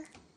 Bye.